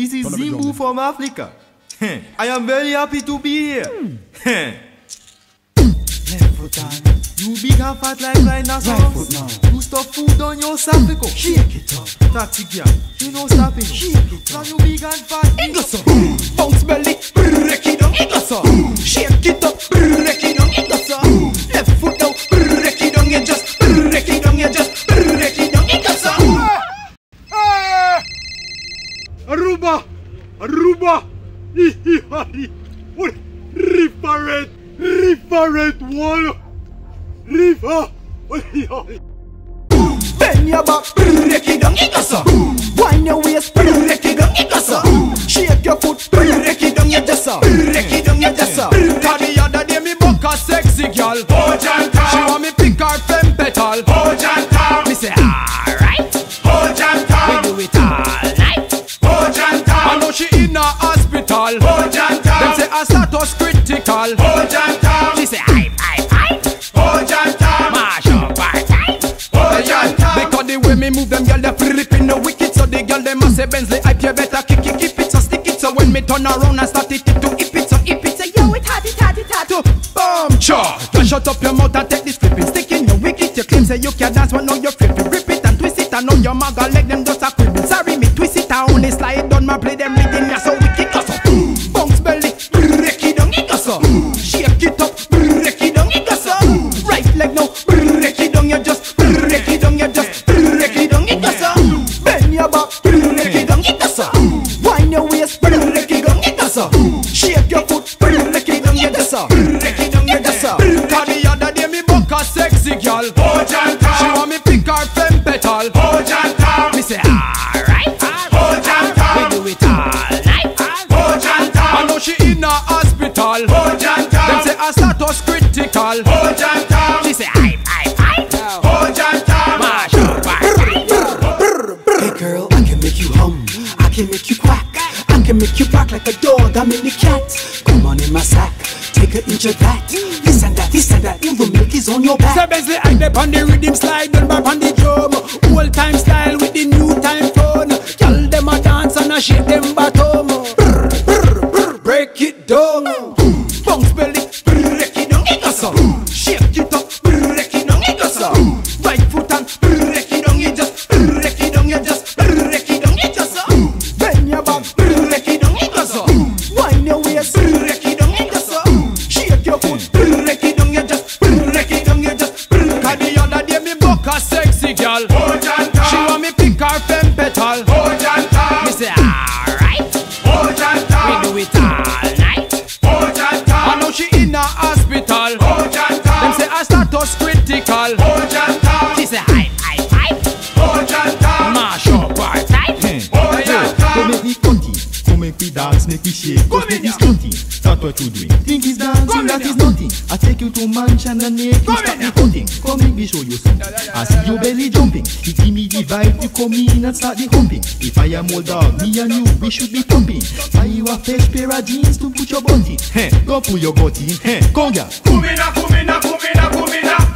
This is Zimbo from Africa. I am very happy to be here. Left foot on, You big and fat like rhinoceros. Right foot now. You stuff food on your safico. shake it up, Taxi girl, you know stopping. shake it Now up. you big and fat. It so, bounce belly, break it down. It so, shake it What? Referent! Referent one! Rifa! Bend your back, break it down. It go so, wind your waist, break it down. It go so, shake your foot, break it down. You just break it down. You just. Cause the other day me book a sexy girl them a say Benzly hype you better kick it, keep it so stick it. So when me turn around and start it it to hip it so hip it. Say yo it hot it hot it hot Boom cha. Girl shut up your mouth and take this flipping Stick in your wicked You claim say you can dance but now you're flipping Rip it and twist it and now your maga leg them just a cribbing Sorry me twist it I only slide down my play them rhythm Yeah so wicked go so Bounce belly break it down it go so Shake it up a sexy girl She want me pick her femme petal. Me say alright We do it all night. I know she in a hospital. Them say her status critical. She say take a inch of that. This and that, this and that, the milk is on your back. Say Benzly I dip the rhythm slide Then back on the drum Old time style with the new time phone Tell them a dance and a shake them bottom want me pick her femme petal Me say alright. We do it all night. I know she in a hospital. Them say her status critical. She say hype, hype, hype Mash up her tight Come make me cunty, come make me dance, make me shake, just make me stunty. That's what you doing. Think it's to mansion and make you start me hunting. Come make me show you something. I see your belly jumping. You give me the vibe, you come in and start the humping. If I am old dog, me and you, we should be thumping. Buy you a fresh pair of jeans to put your butt in. Hey, go pull your butt in. Hey, come girl. Kumina, kumina, kumina, kumina